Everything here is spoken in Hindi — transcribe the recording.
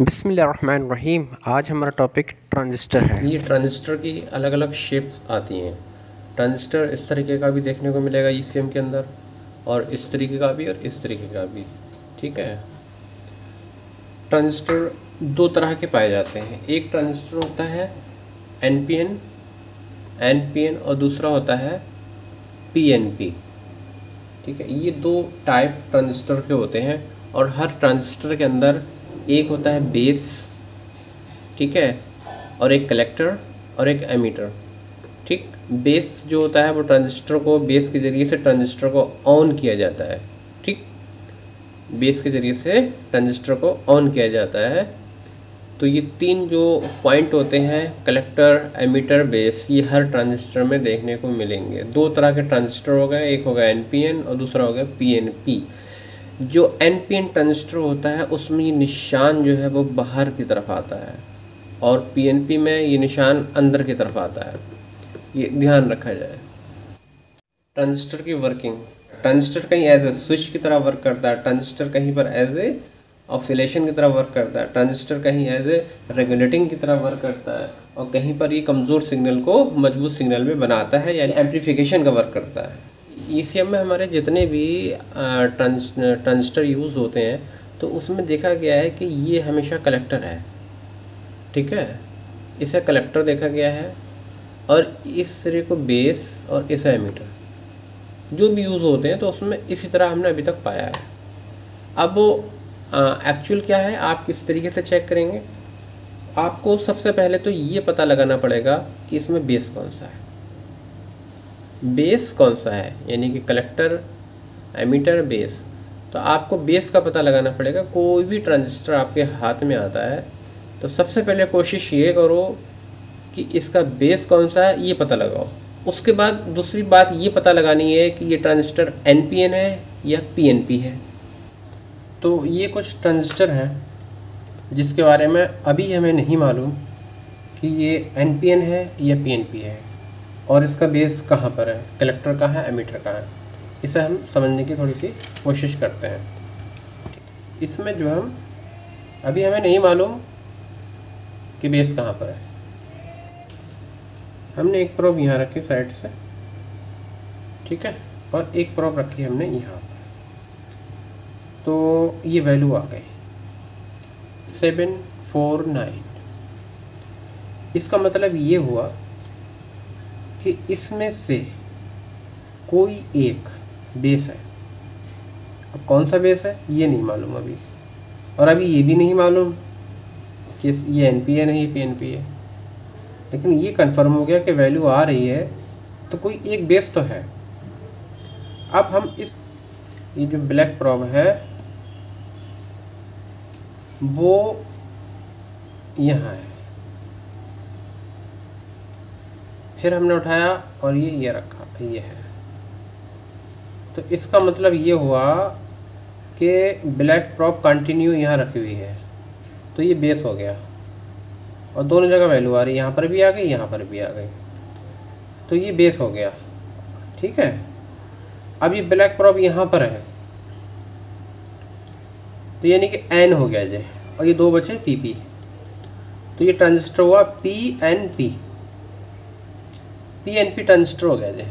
बिसमीम आज हमारा टॉपिक ट्रांजिस्टर है। ये ट्रांजिस्टर की अलग अलग शेप्स आती हैं। ट्रांजिस्टर इस तरीके का भी देखने को मिलेगा ई के अंदर, और इस तरीके का भी और इस तरीके का भी। ठीक है? ट्रांजिस्टर दो तरह के पाए जाते हैं। एक ट्रांजिस्टर होता है N P N N P N और दूसरा होता है पी एन पी ठीक है? ये दो टाइप ट्रांजिस्टर के होते हैं, और हर ट्रांजिस्टर के अंदर एक होता है बेस ठीक है, और एक कलेक्टर और एक एमीटर ठीक? बेस जो होता है वो ट्रांजिस्टर को बेस के ज़रिए से ट्रांजिस्टर को ऑन किया जाता है, ठीक? बेस के ज़रिए से ट्रांजिस्टर को ऑन किया जाता है। तो ये तीन जो पॉइंट होते हैं कलेक्टर एमीटर बेस ये हर ट्रांजिस्टर में देखने को मिलेंगे। दो तरह के ट्रांजिस्टर हो गए, एक होगा एन और दूसरा हो गया पीएनपी जो एन पी एन ट्रांजिस्टर होता है, उसमें ये निशान जो है वो बाहर की तरफ़ आता है और पी एन पी में ये निशान अंदर की तरफ़ आता है। ये ध्यान रखा जाए। ट्रांजिस्टर की वर्किंग। ट्रांजिस्टर कहीं एज ए स्विच की तरह वर्क करता है, ट्रांजिस्टर कहीं पर एज ए ऑक्सीलेशन की तरह वर्क करता है, ट्रांजिस्टर कहीं एज ए रेगुलेटिंग की तरह वर्क करता है और कहीं पर ये कमज़ोर सिग्नल को मज़बूत सिग्नल में बनाता है, यानी एम्पलीफिकेशन का वर्क करता है। ई में हमारे जितने भी ट्रांजिस्टर यूज़ होते हैं तो उसमें देखा गया है कि ये हमेशा कलेक्टर है। ठीक है? इसे कलेक्टर देखा गया है और इस सिरे को बेस और इसे एमीटर, जो भी यूज़ होते हैं तो उसमें इसी तरह हमने अभी तक पाया है। अब एक्चुअल क्या है? आप किस तरीके से चेक करेंगे? आपको सबसे पहले तो ये पता लगाना पड़ेगा कि इसमें बेस कौन सा है। बेस कौन सा है? यानी कि कलेक्टर एमीटर बेस तो आपको बेस का पता लगाना पड़ेगा, कोई भी ट्रांजिस्टर आपके हाथ में आता है तो सबसे पहले कोशिश ये करो कि इसका बेस कौन सा है, ये पता लगाओ। उसके बाद दूसरी बात ये पता लगानी है कि ये ट्रांजिस्टर एनपीएन है या पीएनपी है। तो ये कुछ ट्रांजिस्टर हैं, जिसके बारे में अभी हमें नहीं मालूम कि ये एन है या पीएनपी है। और इसका बेस कहाँ पर है? कलेक्टर का है? एमीटर का है? इसे हम समझने की थोड़ी सी कोशिश करते हैं। इसमें जो हम, अभी हमें नहीं मालूम कि बेस कहाँ पर है। हमने एक प्रोब यहाँ रखी साइड से। ठीक है? और एक प्रोब रखी हमने यहाँ पर। तो ये वैल्यू आ गई। सेवन फोर नाइन इसका मतलब ये हुआ कि इसमें से कोई एक बेस है। अब कौन सा बेस है, ये नहीं मालूम अभी। और अभी ये भी नहीं मालूम कि ये एन पी है नहीं पी एन पी है। लेकिन ये कंफर्म हो गया कि वैल्यू आ रही है तो कोई एक बेस तो है। अब हम इस, ये जो ब्लैक प्रॉब है, वो यहाँ है। फिर हमने उठाया और ये ये रखा, ये है। तो इसका मतलब ये हुआ कि ब्लैक प्रॉप कंटिन्यू यहाँ रखी हुई है। तो ये बेस हो गया। और दोनों जगह वैल्यू आ रही यहाँ पर भी आ गई, यहाँ पर भी आ गई। तो ये बेस हो गया। ठीक है? अब ये ब्लैक प्रॉप यहाँ पर है। तो यानी कि एन हो गया जे और ये दो बचे पी पी तो ये ट्रांजिस्टर हुआ P N P P N P transistor हो गया जी।